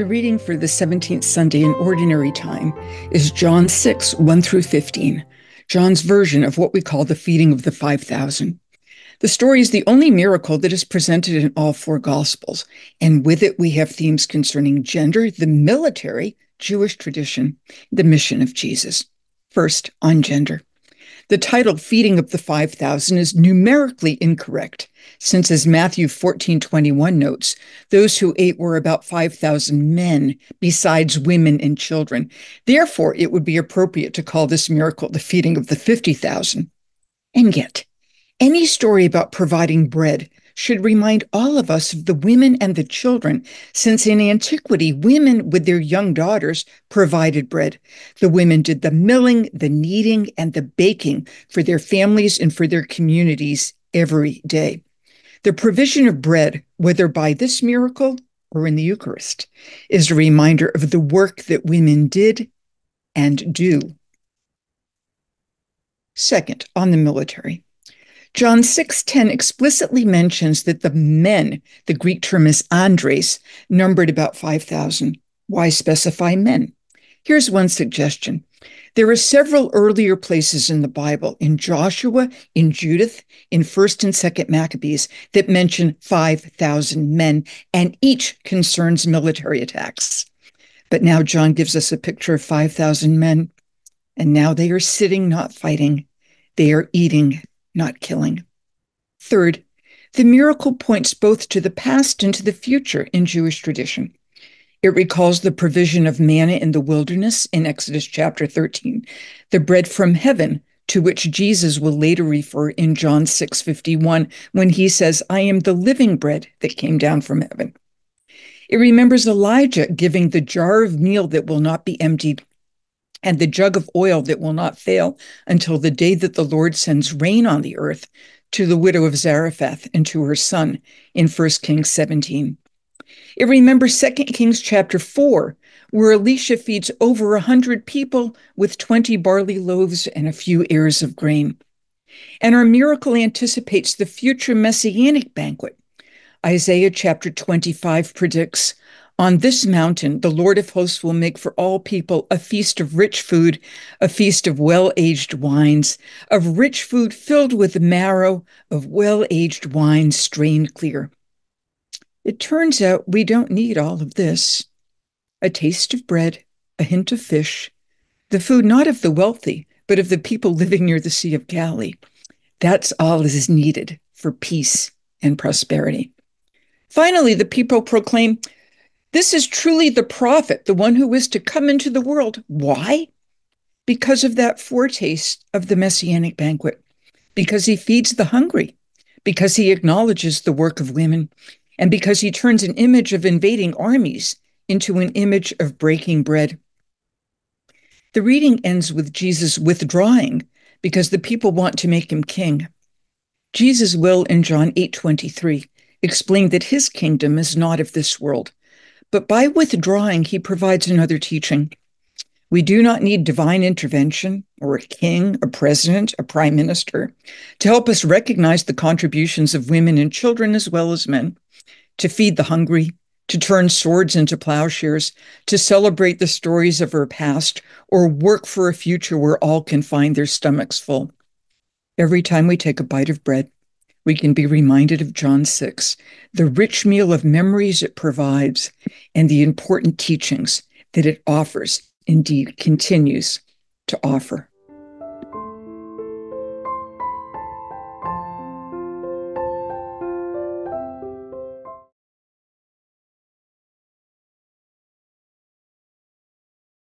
The reading for the 17th Sunday in Ordinary Time is John 6, 1 through 15, John's version of what we call the feeding of the 5,000. The story is the only miracle that is presented in all four Gospels, and with it we have themes concerning gender, the military, Jewish tradition, the mission of Jesus. First, on gender. The title Feeding of the 5,000 is numerically incorrect, since as Matthew 14:21 notes, those who ate were about 5,000 men, besides women and children. Therefore, it would be appropriate to call this miracle the feeding of the 50,000. And yet, any story about providing bread should remind all of us of the women and the children, since in antiquity, women with their young daughters provided bread. The women did the milling, the kneading, and the baking for their families and for their communities every day. The provision of bread, whether by this miracle or in the Eucharist, is a reminder of the work that women did and do. Second, on the military. John 6:10 explicitly mentions that the men, the Greek term is andres, numbered about 5,000. Why specify men? Here's one suggestion. There are several earlier places in the Bible, in Joshua, in Judith, in 1st and 2nd Maccabees, that mention 5,000 men, and each concerns military attacks. But now John gives us a picture of 5,000 men, and now they are sitting, not fighting. They are eating, not killing. Third, the miracle points both to the past and to the future in Jewish tradition. It recalls the provision of manna in the wilderness in Exodus chapter 13, the bread from heaven to which Jesus will later refer in John 6:51 when he says, "I am the living bread that came down from heaven." It remembers Elijah giving the jar of meal that will not be emptied and the jug of oil that will not fail until the day that the Lord sends rain on the earth to the widow of Zarephath and to her son in 1 Kings 17. It remembers 2 Kings chapter 4, where Elisha feeds over a hundred people with 20 barley loaves and a few ears of grain. And our miracle anticipates the future messianic banquet. Isaiah chapter 25 predicts on this mountain, the Lord of hosts will make for all people a feast of rich food, a feast of well aged wines, of rich food filled with marrow, of well aged wine strained clear. It turns out we don't need all of this. A taste of bread, a hint of fish, the food not of the wealthy, but of the people living near the Sea of Galilee. That's all that is needed for peace and prosperity. Finally, the people proclaim, this is truly the prophet, the one who is to come into the world. Why? Because of that foretaste of the messianic banquet, because he feeds the hungry, because he acknowledges the work of women, and because he turns an image of invading armies into an image of breaking bread. The reading ends with Jesus withdrawing because the people want to make him king. Jesus will in John 8:23 explain that his kingdom is not of this world but by withdrawing, he provides another teaching. We do not need divine intervention or a king, a president, a prime minister to help us recognize the contributions of women and children as well as men, to feed the hungry, to turn swords into plowshares, to celebrate the stories of our past, or work for a future where all can find their stomachs full. Every time we take a bite of bread, we can be reminded of John 6, the rich meal of memories it provides, and the important teachings that it offers, indeed continues to offer.